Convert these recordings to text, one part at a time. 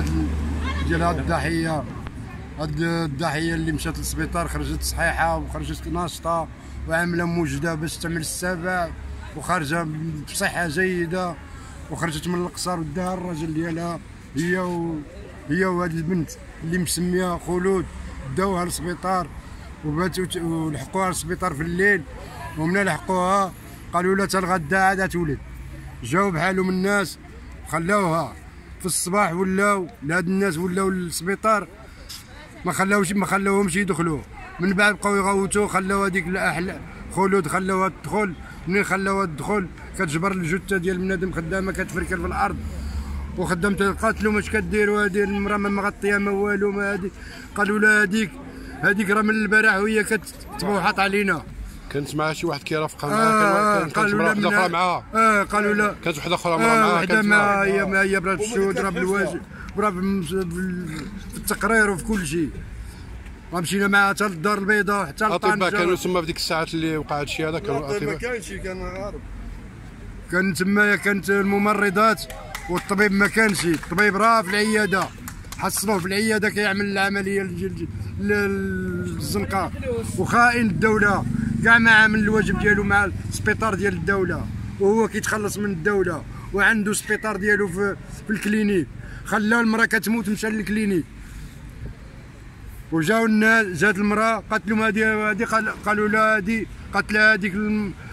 ديال هاد الضحية. هاد الضحية اللي مشات للسبيطار خرجت صحيحة وخرجت ناشطة وعاملة موجدة باش تعمل السبع وخارجة بصحة جيدة وخرجت من القصر وداها الراجل ديالها هي و هي وهاد البنت اللي مسمية خلود. داوها للسبيطار وباتوا ولحقوها للسبيطار في الليل. ومن لحقوها قالوا لها الغدا عاد تولد جاو بحالهم الناس خلاوها. في الصباح ولاو لهاد الناس ولاو للسبيطار ما خلاوش ما خلاوهمش يدخلوا. من بعد بقاو يغوتوا خلاو هذيك الاحلى خلود خلاوها تدخل منين خلاوها تدخل كتجبر الجثة ديال بنادم خدامة كتفركل في الأرض. وخدمت قاتلوا واش كديروا هذه المرأة ما مغطيه ما والو ما هذه قالوا لا هذيك هذيك راه من البارح وهي كتبوحط علينا. كانت معها شي واحد كيرافقها آه معاها كانت قالوا لا واحدة أخرى معاها آه قالوا لا. كانت وحده أخرى معاها آه معاها وحدة كانت ما معاها. هي ما هي برا الشهود راه بالواجب راه في التقرير وفي كل شيء. ومشينا معها حتى للدار البيضاء حتى الاطباء لطنجة كانوا تما في ديك الساعات اللي وقع هذا الشيء هذا كانوا ما الاطباء كانش كان غارب كان تما كانت الممرضات والطبيب ما كانش الطبيب راه في العيادة. حصلوه في العيادة كيعمل العملية الج- الج- ل- الزنقة. وخائن الدولة. كاع ما عامل الواجب ديالو مع السبيطار ديال الدولة. وهو كيتخلص من الدولة. وعنده سبيطار ديالو في, في الكلينيك. خلى المرأة كتموت مشى للكلينيك. وجاو الناس جات المرأة قالت لهم هذه هذه قال- قالوا لا هذه قالت لها هذيك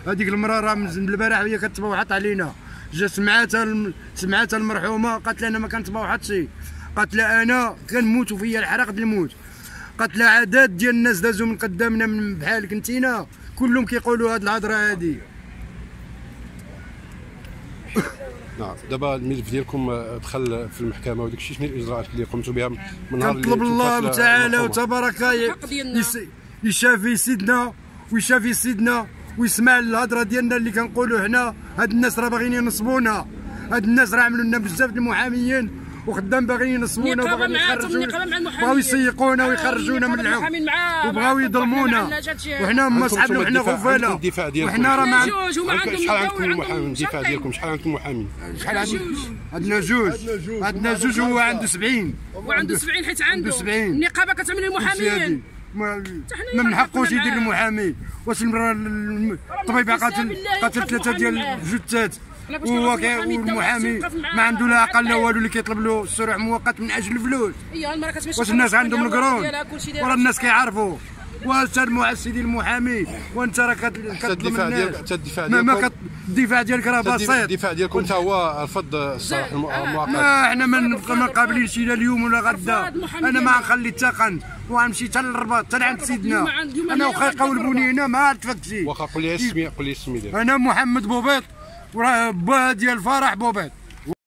هذيك المرأة راه من البارح وهي كتبوحط علينا. جا سمعتها سمعتها المرحومة قالت لها أنا ما كنتبوحطش قالت لها أنا كنموت وفيا الحرق الموت. قالت لها عدد ديال الناس دازوا من قدامنا من بحالك انتينا كلهم كيقولوا هاد الهضرة هادي. نعم دابا الملف ديالكم آه، دخل في المحكمة وداك الشيء شنو الإجراءات اللي قمتوا بها من نهار اللي كنطلب الله تعالى؟ وتبارك يشافي سيدنا ويشافي سيدنا ويسمع الهضرة ديالنا اللي كنقولوا هنا. هاد الناس راه باغيين ينصبونا. هاد الناس راه عملوا لنا بزاف المحاميين وخدام باغيين ينصبونا وباغيين يخرجونا. بغاو يسيقونا آه، ويخرجونا من العون وبغاو يظلمونا ما وحنا هما عندكم صحابنا وحنا غفالة. وحنا راه ما شحال عندكم عندهم الدفاع. ديالكم. شحال عندكم محامين شحال عندنا؟ عندنا جوج. عندنا جوج. وهو عنده 70 وعنده 70 حيت عنده 70. النقابة كتعمل المحامين. ما ما منحقوش نحقنا يدير. المحامي؟ واش المراه الم- الطبيب قاتل قاتل ثلاثة ديال محامي. الجثات. وهو المحامي والمحامي. ما عنده لا عقل لا والو اللي كيطلب له السرع مؤقت من أجل الفلوس. كتمشي واش الناس عندهم القرون؟ ورا الناس كيعرفوا. واش سيدي المحامي. وانت راه كتظلم الدفاع الناس حتى الدفاع ما كت- الدفاع ديالك راه حتى بسيط. الدفاع ديالكم حتى هو رفض الصراح الم- المؤقت. ما إحنا ما قابلينش لا اليوم ولا غدا. أنا ما يلا. نخلي التقن وغنمشي حتى للرباط حتى لعند سيدنا. أنا وخا يقولبوني هنا ما تفكتي واخا قول لي السميه قول لي السميه ديالك. أنا محمد بوبيط. وراه با ديال فرح بوبيط